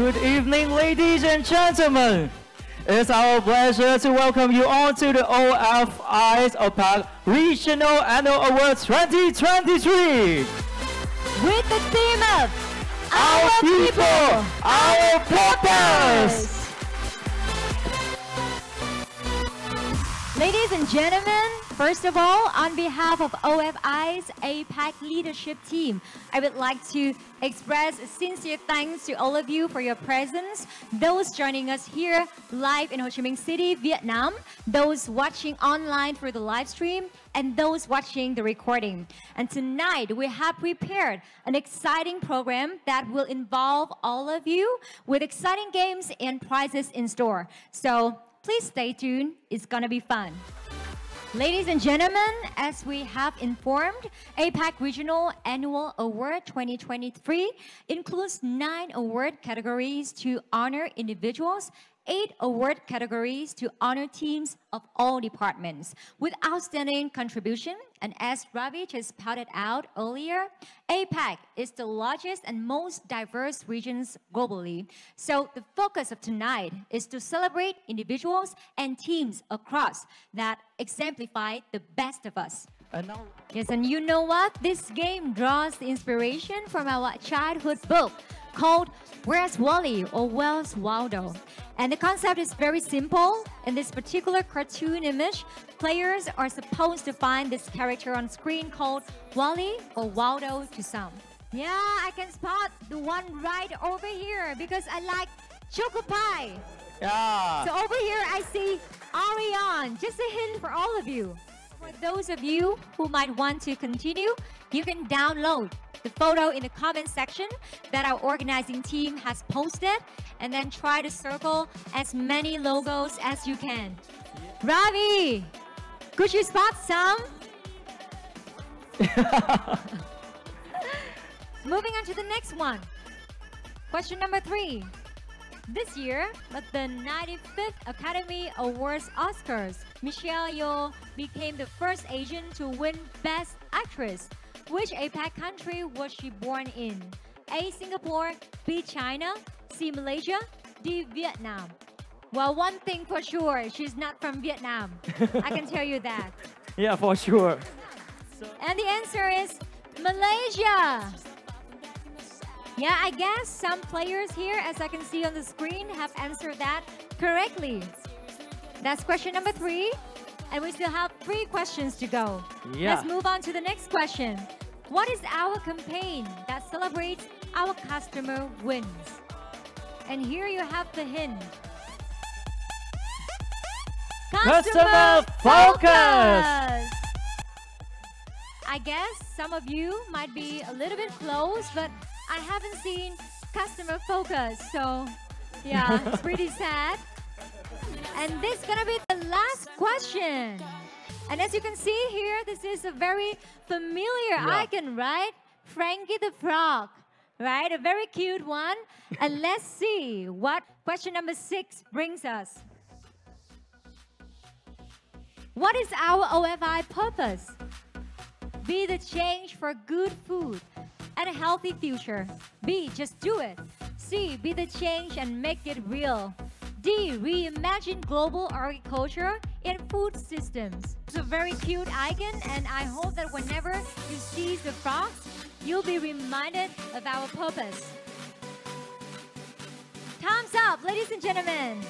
Good evening, ladies and gentlemen. It's our pleasure to welcome you all to the OFI's APAC Regional Annual Awards 2023. With the theme of Our people, our purpose. Ladies and gentlemen, first of all, on behalf of OFI's APAC leadership team, I would like to express sincere thanks to all of you for your presence, those joining us here live in Ho Chi Minh City, Vietnam, those watching online through the live stream, and those watching the recording. And tonight, we have prepared an exciting program that will involve all of you with exciting games and prizes in store. So Please stay tuned, it's gonna be fun. Ladies and gentlemen, as we have informed, APAC Regional Annual Award 2023 includes nine award categories to honor individuals eight award categories to honor teams of all departments with outstanding contribution. And as Ravi just pointed out earlier, APAC is the largest and most diverse regions globally. So the focus of tonight is to celebrate individuals and teams across that exemplify the best of us. And now, yes, and you know what? This game draws the inspiration from our childhood book called Where's Wally or Where's Waldo. And the concept is very simple. In this particular cartoon image, players are supposed to find this character on screen called Wally or Waldo to some. Yeah, I can spot the one right over here because I like Choco Pie. Yeah. So over here I see Ariane. Just a hint for all of you. For those of you who might want to continue, you can download the photo in the comment section that our organizing team has posted and then try to circle as many logos as you can. Ravi, could you spot some? Moving on to the next one. Question number three. This year, at the 95th Academy Awards Oscars, Michelle Yeoh became the first Asian to win Best Actress which APAC country was she born in? A. Singapore, B. China, C. Malaysia, D. Vietnam. Well, one thing for sure, she's not from Vietnam. I can tell you that. Yeah, for sure. And the answer is Malaysia. Yeah, I guess some players here, as I can see on the screen, have answered that correctly. That's question number three. And we still have three questions to go. Yeah. Let's move on to the next question. What is our campaign that celebrates our customer wins? And here you have the hint. Customer, focus! I guess some of you might be a little bit close, but I haven't seen customer focus, so yeah, it's pretty sad. And this is gonna be the last question. And as you can see here, this is a very familiar yeah. icon, right? Frankie the Frog, right? A very cute one. and let's see what question number six brings us. What is our OFI purpose? Be the change for good food and a healthy future. B, just do it. C, be the change and make it real. D. Reimagine global agriculture and food systems. It's a very cute icon and I hope that whenever you see the frogs, you'll be reminded of our purpose. Time's up, ladies and gentlemen.